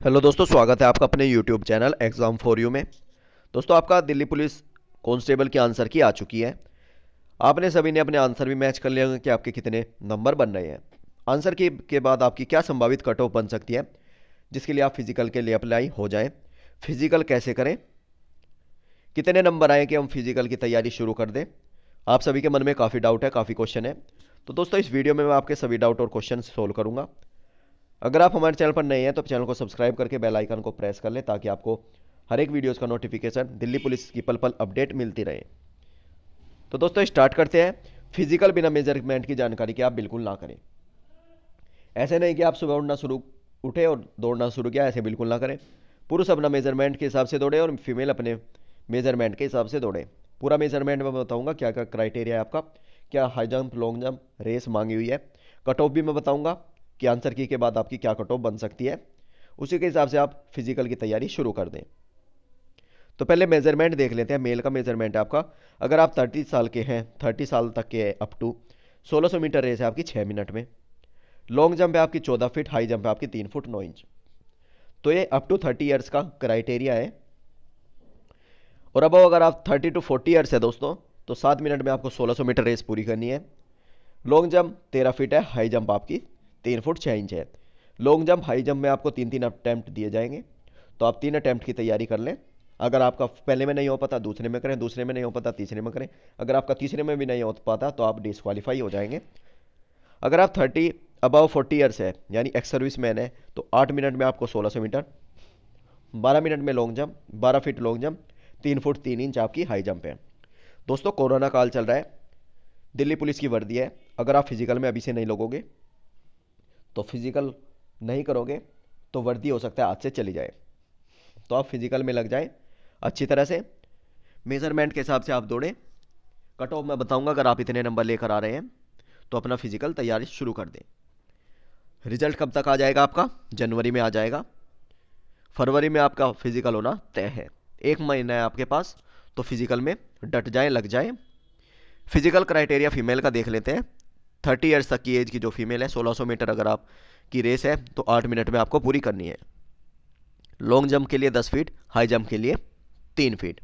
Hello दोस्तों, स्वागत है आपका अपने YouTube channel exam for you में। दोस्तों, आपका दिल्ली पुलिस कांस्टेबल की आंसर की आ चुकी है। आपने सभी ने अपने आंसर भी मैच कर लिया कि आपके कितने नंबर बन रहे हैं। आंसर की, के बाद आपकी क्या संभावित कट ऑफ़ बन सकती है, जिसके लिए आप फ़िज़िकल के लिए अप्लाई हो जाएँ। फ़िज़िकल कैसे करें? कितने नंबर आए कि हम फ़िज़िकल की तैयारी शुरू कर दें? आप सभी के मन में काफ़ी डाउट है, काफ़ी क्वेश्चन है। तो दोस्तों, इस वीडियो में मैं आपके सभी डाउट और क्वेश्चन सोल्व करूँगा। अगर आप हमारे चैनल पर नए हैं तो चैनल को सब्सक्राइब करके बेल आइकन को प्रेस कर लें ताकि आपको हर एक वीडियोस का नोटिफिकेशन दिल्ली पुलिस की पल पल अपडेट मिलती रहे। तो दोस्तों स्टार्ट करते हैं। फ़िज़िकल बिना मेज़रमेंट की जानकारी की आप बिल्कुल ना करें। ऐसे नहीं कि आप सुबह उठना शुरू, उठे और दौड़ना शुरू किया, ऐसे बिल्कुल ना करें। पुरुष अपना मेज़रमेंट के हिसाब से दौड़े और फीमेल अपने मेज़रमेंट के हिसाब से दौड़े। पूरा मेज़रमेंट मैं बताऊँगा क्या क्या क्राइटेरिया है आपका। क्या high jump long jump race मांगी हुई है। कट ऑफ़ भी मैं बताऊँगा। कि आंसर की के बाद आपकी क्या कट ऑफ़ बन सकती है, उसी के हिसाब से आप फ़िज़िकल की तैयारी शुरू कर दें। तो पहले मेज़रमेंट देख लेते हैं, मेल का मेज़रमेंट है आपका। अगर आप थर्टी साल के हैं, थर्टी साल तक के अप टू सोलह सौ मीटर रेस है आपकी छः मिनट में। लॉन्ग जंप है आपकी चौदह फीट हाई जंप है आपकी तीन फुट नौ इंच तो ये अप टू थर्टी ईयर्स का क्राइटेरिया है। और अब अगर आप थर्टी टू फोर्टी ईयर्स है दोस्तों तो सात मिनट में आपको सोलह सौ मीटर रेस पूरी करनी है। लॉन्ग जंप तेरह फीट है हाई जंप आपकी तीन फुट छः इंच है। लॉन्ग जंप हाई जंप में आपको तीन तीन अटैम्प्ट दिए जाएँगे। तो आप तीन अटैम्प्ट की तैयारी कर लें। अगर आपका पहले में नहीं हो पाता, दूसरे में करें, दूसरे में नहीं हो पाता, तीसरे में करें। अगर आपका तीसरे में भी नहीं हो पाता तो आप डिसक्वालीफाई हो जाएँगे। अगर आप थर्टी अबव फोर्टी ईयर्स है, यानी एक्स सर्विस मैन है तो आठ मिनट में आपको सोलह सौ मीटर, बारह मिनट में लॉन्ग जंप बारह फीट लॉन्ग जंप तीन फुट तीन इंच आपकी हाई जंप है। दोस्तों, कोरोना काल चल रहा है। दिल्ली पुलिस की वर्दी है। अगर आप फ़िज़िकल में अभी से नहीं लगोगे तो फ़िज़िकल नहीं करोगे तो वर्दी हो सकता है आज से चली जाए। तो आप फ़िज़िकल में लग जाए, अच्छी तरह से। मेज़रमेंट के हिसाब से आप दौड़ें। कट ऑफ़ मैं बताऊँगा, अगर आप इतने नंबर लेकर आ रहे हैं तो अपना फ़िज़िकल तैयारी शुरू कर दें। रिज़ल्ट कब तक आ जाएगा आपका? जनवरी में आ जाएगा। फरवरी में आपका फ़िज़िकल होना तय है। एक महीना है आपके पास तो फ़िज़िकल में डट जाए, लग जाए। फ़िज़िकल क्राइटेरिया फीमेल का देख लेते हैं। थर्टी ईयर्स तक की एज की जो फीमेल है 1600 मीटर अगर आप की रेस है तो आठ मिनट में आपको पूरी करनी है। लॉन्ग जंप के लिए दस फीट हाई जंप के लिए तीन feet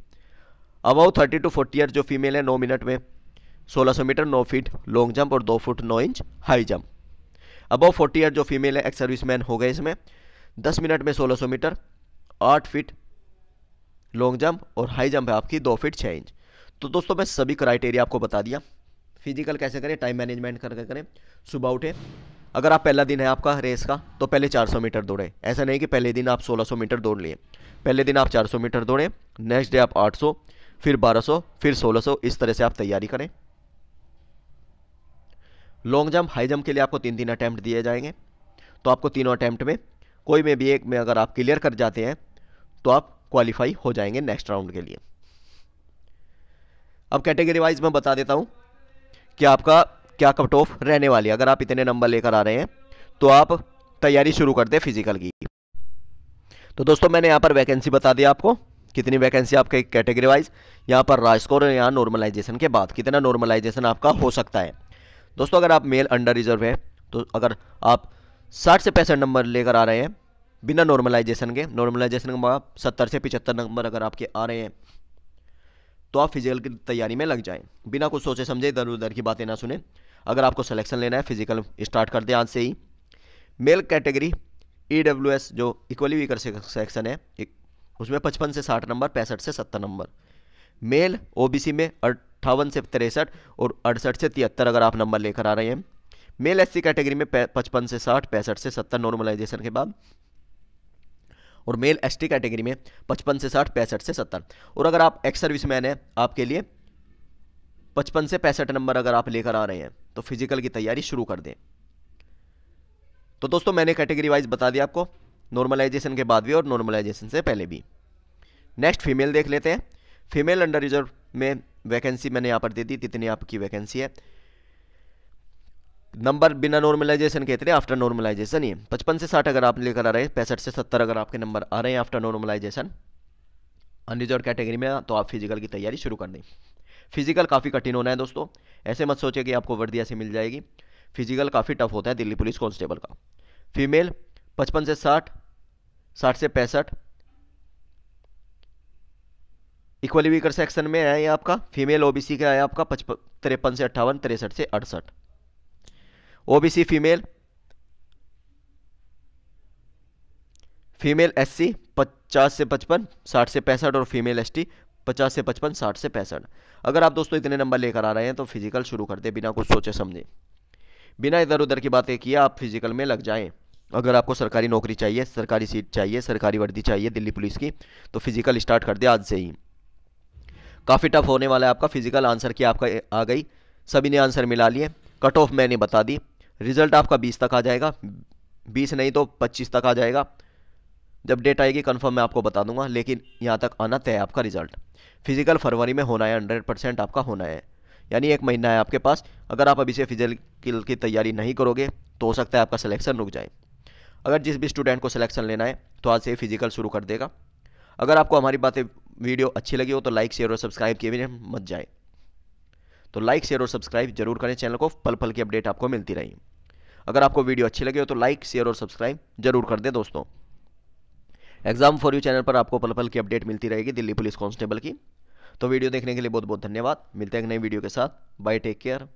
above thirty two forty year जो फीमेल है, नौ मिनट में 1600 मीटर, नौ फीट लॉन्ग जंप और दो फुट नौ inch high jump above forty year जो फीमेल है एक्स सर्विस मैन हो गए इसमें, दस मिनट में 1600 मीटर, आठ फीट लॉन्ग जंप और हाई जंप है आपकी दो फीट छः इंच तो दोस्तों, मैं सभी क्राइटेरिया आपको बता दिया। फ़िज़िकल कैसे करें टाइम मैनेजमेंट करके करें सुबह उठे। अगर आप पहला दिन है आपका रेस का तो पहले 400 मीटर दौड़े। ऐसा नहीं कि पहले दिन आप 1600 मीटर दौड़ लिए। पहले दिन आप 400 मीटर दौड़ें नेक्स्ट डे आप 800 फिर 1200 फिर 1600 इस तरह से आप तैयारी करें। लॉन्ग जंप हाई जंप के लिए आपको तीन तीन अटैम्प्ट दिए जाएँगे। तो आपको तीनों अटैम्प्ट में कोई में भी एक में अगर आप क्लियर कर जाते हैं तो आप क्वालिफाई हो जाएँगे नेक्स्ट राउंड के लिए। अब कैटेगरी वाइज मैं बता देता हूँ। कि आपका क्या कट ऑफ़ रहने वाली है। अगर आप इतने नंबर लेकर आ रहे हैं तो आप तैयारी शुरू कर दें फ़िज़िकल की। तो दोस्तों, मैंने यहाँ पर वैकेंसी बता दिया आपको। कितनी वैकेंसी आपके कैटेगरी वाइज यहाँ पर राजस्कोर और यहाँ नॉर्मलाइजेशन के बाद कितना नॉर्मलाइजेशन आपका हो सकता है। दोस्तों, अगर आप मेल अंडर रिज़र्व है तो अगर आप साठ से पैंसठ नंबर लेकर आ रहे हैं, बिना नॉर्मलाइजेशन के नॉर्मलाइजेशन के बाद सत्तर से पिचहत्तर नंबर अगर आपके आ रहे हैं तो आप फ़िज़िकल की तैयारी में लग जाएँ। बिना कुछ सोचे समझे, इधर उधर की बातें ना सुने। अगर आपको सिलेक्शन लेना है फ़िज़िकल स्टार्ट कर दें आज से ही। मेल कैटेगरी ई जो इक्वली वीकर सेक्शन है उसमें पचपन से साठ नंबर, पैंसठ से सत्तर नंबर। मेल ओबीसी में अट्ठावन से तिरसठ और अड़सठ से तिहत्तर अगर आप नंबर लेकर आ रहे हैं। मेल एससी कैटेगरी में पचपन से साठ, पैंसठ से सत्तर नॉर्मलाइजेशन के बाद। और मेल एसटी कैटेगरी में पचपन से साठ, पैंसठ से सत्तर। और अगर आप एक्स सर्विस मैन है, आपके लिए पचपन से पैंसठ नंबर अगर आप लेकर आ रहे हैं तो फ़िज़िकल की तैयारी शुरू कर दें। तो दोस्तों, मैंने कैटेगरी वाइज बता दिया आपको नॉर्मलाइजेशन के बाद भी और नॉर्मलाइजेशन से पहले भी। नेक्स्ट फीमेल देख लेते हैं। फीमेल अंडर रिज़र्व में वैकेंसी मैंने यहाँ पर दे दी जितनी आपकी वैकेंसी है। नंबर बिना नॉर्मलाइजेशन के इतने आफ्टर नॉर्मलाइजेशन ही पचपन से साठ अगर आप लेकर आ रहे हैं, पैंसठ से सत्तर अगर आपके नंबर आ रहे हैं आफ्टर नॉर्मलाइजेशन अनरिजर्व कैटेगरी में तो आप फ़िज़िकल की तैयारी शुरू कर दें। फ़िज़िकल काफ़ी कठिन होना है दोस्तों। ऐसे मत सोचे कि आपको वर्दी ऐसे मिल जाएगी। फ़िज़िकल काफ़ी टफ होता है दिल्ली पुलिस कांस्टेबल का। फीमेल पचपन से साठ साठ से पैंसठ। इक्वली वीकर सेक्शन में है ये आपका। फीमेल ओबीसी का है आपका पचपन तिरपन से अट्ठावन, तिरसठ से अड़सठ। ओबीसी फीमेल फीमेल एससी पचास से पचपन, साठ से पैंसठ और फीमेल एसटी पचास से पचपन, साठ से पैंसठ। अगर आप दोस्तों इतने नंबर लेकर आ रहे हैं तो फ़िज़िकल शुरू कर दे, बिना कुछ सोचे समझे। बिना इधर उधर की बातें किए आप फ़िज़िकल में लग जाएँ। अगर आपको सरकारी नौकरी चाहिए, सरकारी सीट चाहिए, सरकारी वर्दी चाहिए दिल्ली पुलिस की तो फ़िज़िकल स्टार्ट कर दे आज से ही। काफ़ी टफ होने वाला है आपका फ़िज़िकल आंसर की आपका आ गई। सभी ने आंसर मिला लिए। कट ऑफ़ मैंने बता दी। रिज़ल्ट आपका बीस तक आ जाएगा। बीस नहीं तो पच्चीस तक आ जाएगा। जब डेट आएगी कन्फर्म मैं आपको बता दूँगा, लेकिन यहाँ तक आना तय आपका रिज़ल्ट। फ़िज़िकल फरवरी में होना है हंड्रेड परसेंट आपका होना है। यानी एक महीना है आपके पास। अगर आप अभी से फ़िज़िकल की तैयारी नहीं करोगे तो हो सकता है आपका सिलेक्शन रुक जाए। अगर जिस भी स्टूडेंट को सिलेक्शन लेना है तो आज से फ़िज़िकल शुरू कर देगा। अगर आपको हमारी बातें वीडियो अच्छी लगी हो तो लाइक शेयर और सब्सक्राइब किए बिना मत जाए। तो लाइक शेयर और सब्सक्राइब ज़रूर करें। चैनल को पल पल की अपडेट आपको मिलती रही। अगर आपको वीडियो अच्छी लगी हो तो लाइक शेयर और सब्सक्राइब ज़रूर कर दें दोस्तों। एग्ज़ाम फॉर यू चैनल पर आपको पल पल की अपडेट मिलती रहेगी दिल्ली पुलिस कांस्टेबल की। तो वीडियो देखने के लिए बहुत बहुत धन्यवाद। मिलते हैं एक नई वीडियो के साथ। Bye take care